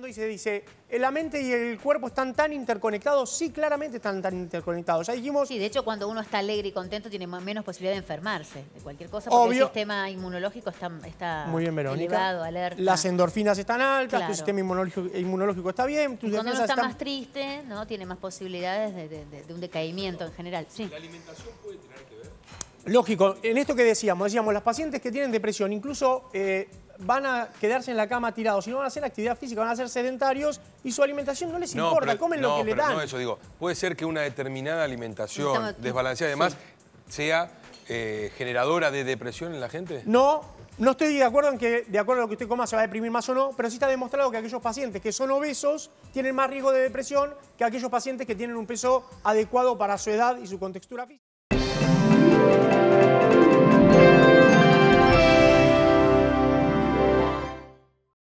dice, dice, la mente y el cuerpo están tan interconectados, sí, claramente están tan interconectados. Ya dijimos... Sí, de hecho, cuando uno está alegre y contento, tiene menos posibilidad de enfermarse de cualquier cosa, porque el sistema inmunológico está, está Muy bien, Verónica. elevado, alerta. Las endorfinas están altas, tu sistema inmunológico, está bien, cuando uno está más triste, ¿no? tiene más posibilidades de, un decaimiento en general. Sí. ¿La alimentación puede tener que ver? Lógico, en esto que decíamos, decíamos, las pacientes que tienen depresión, incluso eh, van a quedarse en la cama tirados, si no van a hacer actividad física, van a ser sedentarios y su alimentación no les importa, comen lo que le dan. No, eso digo, puede ser que una determinada alimentación desbalanceada además sea eh, generadora de depresión en la gente. No, no estoy de acuerdo en que de acuerdo a lo que usted coma se va a deprimir más o no, pero sí está demostrado que aquellos pacientes que son obesos tienen más riesgo de depresión que aquellos pacientes que tienen un peso adecuado para su edad y su contextura física.